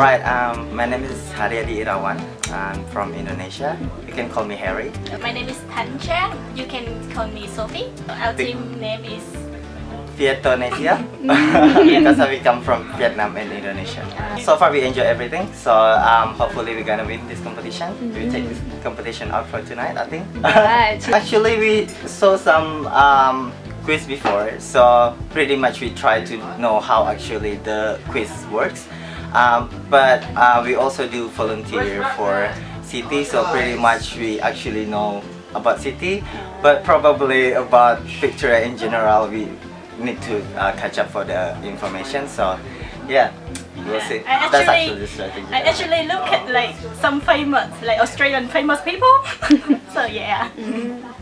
Right, um, my name is Haryadi Irawan. I'm from Indonesia. You can call me Harry. My name is Tan Cha. You can call me Sophie. Our team name is Vietnamnesia because we come from Vietnam and Indonesia. So far we enjoy everything. So um, hopefully we're gonna win this competition. We take this competition out for tonight, I think. Right. Actually, we saw some um, quiz before, so pretty much we try to know how actually the quiz works. Um, but uh, we also do volunteer for city, so pretty much we actually know about city, but probably about picture in general we need to uh, catch up for the information. So yeah, we'll see. I That's actually- actually the strategy. I actually look at like some famous, like Australian famous people. so yeah. Uh,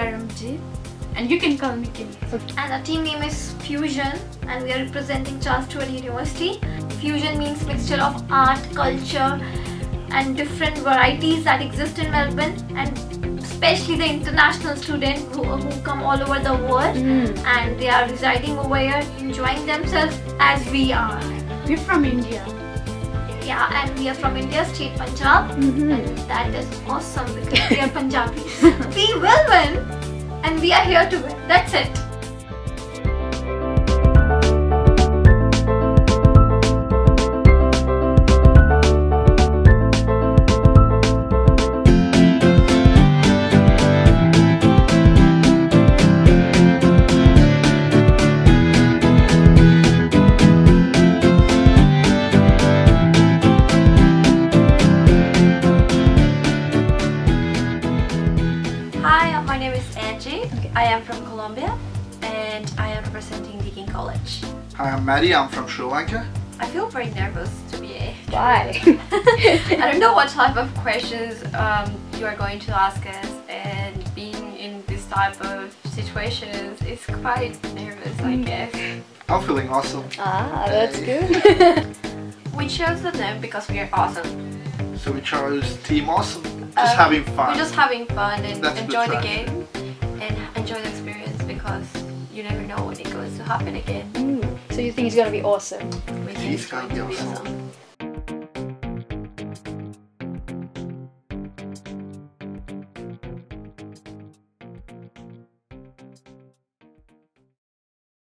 Karamji. And you can call me Kim. and our team name is Fusion and we are representing Charles Sturt University. Fusion means mixture of art, culture and different varieties that exist in Melbourne and especially the international students who, who come all over the world mm-hmm. and they are residing over here enjoying themselves as we are. We're from India. Yeah, and we are from India, state Punjab, mm-hmm. and that is awesome because we are Punjabis. we will win, and we are here to win. That's it. I am from Colombia and I am representing Deakin College. Hi, I'm Mady. I'm from Sri Lanka. I feel very nervous to be a Why? I don't know what type of questions um, you are going to ask us and being in this type of situations is quite nervous I guess. I'm feeling awesome. ah, that's good. We chose the name because we are awesome. So we chose Team Awesome. Just Um, having fun. We're just having fun and That's the enjoy the game because you never know when it goes to happen again. Mm, so you think it's gonna be awesome? We think He's it's going gonna be be awesome. awesome.